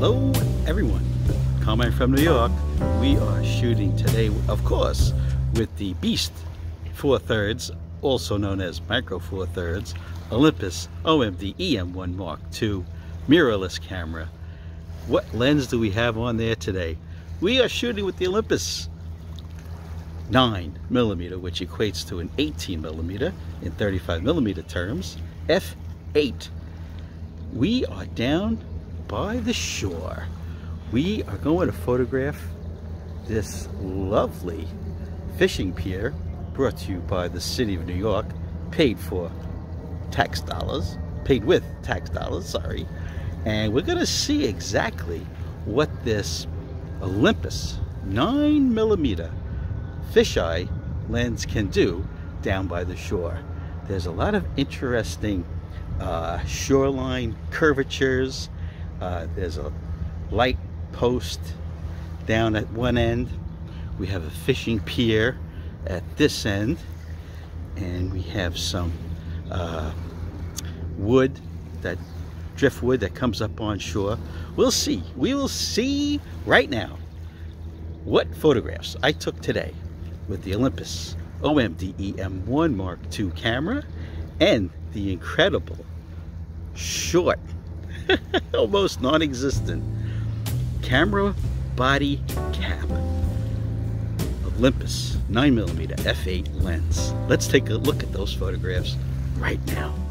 Hello everyone, Carmine from New York. We are shooting today, of course, with the Beast 4 thirds, also known as Micro 4 thirds, Olympus OMD EM1 Mark II mirrorless camera. What lens do we have on there today? We are shooting with the Olympus 9 millimeter, which equates to an 18 millimeter in 35 millimeter terms, f8. We are down by the shore. We are going to photograph this lovely fishing pier brought to you by the City of New York, paid for tax dollars, paid with tax dollars, sorry. And we're going to see exactly what this Olympus 9 millimeter fisheye lens can do down by the shore. There's a lot of interesting uh, shoreline curvatures uh, there's a light post down at one end. We have a fishing pier at this end. And we have some uh, wood, that driftwood that comes up on shore. We'll see. We will see right now what photographs I took today with the Olympus OMD EM1 Mark II camera and the incredible short almost non-existent. Camera body cap. Olympus 9mm f8 lens. Let's take a look at those photographs right now